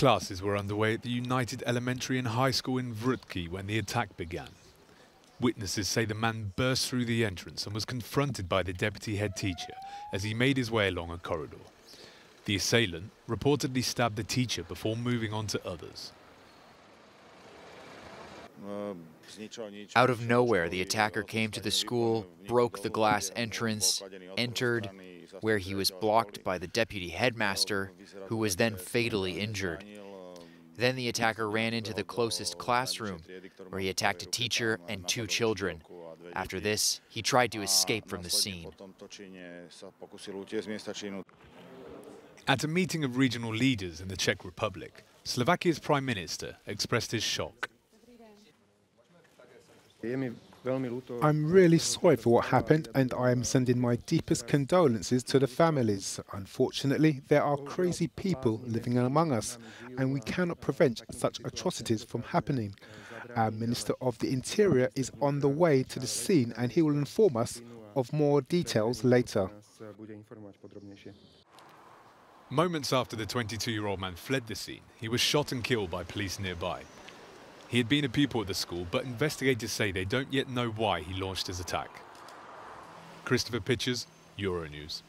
Classes were underway at the United Elementary and High School in Vrútky when the attack began. Witnesses say the man burst through the entrance and was confronted by the deputy head teacher as he made his way along a corridor. The assailant reportedly stabbed the teacher before moving on to others. Out of nowhere, the attacker came to the school, broke the glass entrance, entered, where he was blocked by the deputy headmaster, who was then fatally injured. Then the attacker ran into the closest classroom, where he attacked a teacher and two children. After this, he tried to escape from the scene. At a meeting of regional leaders in the Czech Republic, Slovakia's Prime Minister expressed his shock. I'm really sorry for what happened and I am sending my deepest condolences to the families. Unfortunately, there are crazy people living among us and we cannot prevent such atrocities from happening. Our Minister of the Interior is on the way to the scene and he will inform us of more details later. Moments after the 22-year-old man fled the scene, he was shot and killed by police nearby. He had been a pupil at the school, but investigators say they don't yet know why he launched his attack. Christopher Pitchers, Euronews.